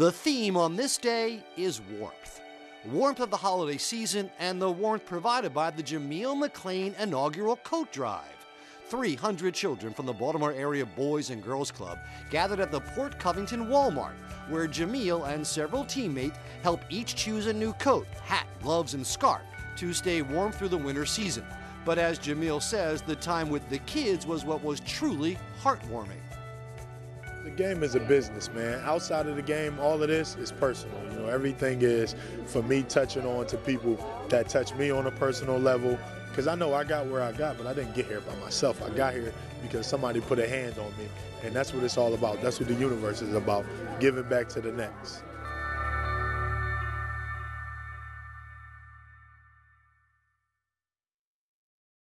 The theme on this day is warmth. Warmth of the holiday season and the warmth provided by the Jameel McClain inaugural coat drive. 300 children from the Baltimore Area Boys and Girls Club gathered at the Port Covington Walmart, where Jameel and several teammates help each choose a new coat, hat, gloves, and scarf to stay warm through the winter season. But as Jameel says, the time with the kids was what was truly heartwarming. The game is a business, man. Outside of the game, all of this is personal. You know, everything is for me touching on to people that touch me on a personal level. Because I know I got where I got, but I didn't get here by myself. I got here because somebody put a hand on me. And that's what it's all about. That's what the universe is about, giving back to the next.